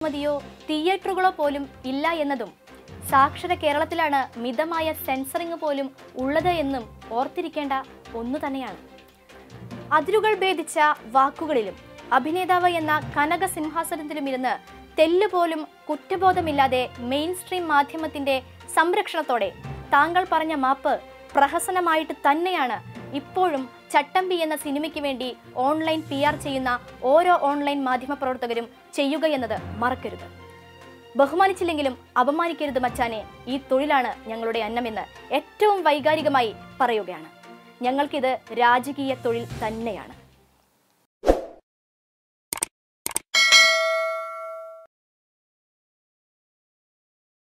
മതിയോ? തിയേറ്ററുകളോ പോലും ഇല്ല എന്നതും സാക്ഷര കേരളത്തിലാണ് മിതമായ സെൻസറിങ് പോലും ഉള്ളത് എന്നും ഓർത്തിരിക്കേണ്ട ഒന്നു തന്നെയാണ്. അതിരുകൾ ഭേദിച്ച വാക്കുകളിലും അഭിനേതാവ് എന്ന കനക സിംഹാസനത്തിലും ഇരുന്ന് തെല്ലുപോലും കുറ്റബോധമില്ലാതെ മെയിൻ സ്ട്രീം മാധ്യമത്തിന്റെ സംരക്ഷണത്തോടെ താങ്കൾ പറഞ്ഞ മാപ്പ് പ്രഹസനമായിട്ട് തന്നെയാണ് ഇപ്പോഴും ചട്ടമ്പി എന്ന സിനിമയ്ക്ക് വേണ്ടി ഓൺലൈൻ പി ചെയ്യുന്ന ഓരോ ഓൺലൈൻ മാധ്യമ പ്രവർത്തകരും ചെയ്യുകയെന്നത് മറക്കരുത്. ബഹുമാനിച്ചില്ലെങ്കിലും അപമാനിക്കരുത് മച്ചാനെ. ഈ തൊഴിലാണ് ഞങ്ങളുടെ അന്നമെന്ന് ഏറ്റവും വൈകാരികമായി പറയുകയാണ്. ഞങ്ങൾക്കിത് രാജകീയ തൊഴിൽ തന്നെയാണ്.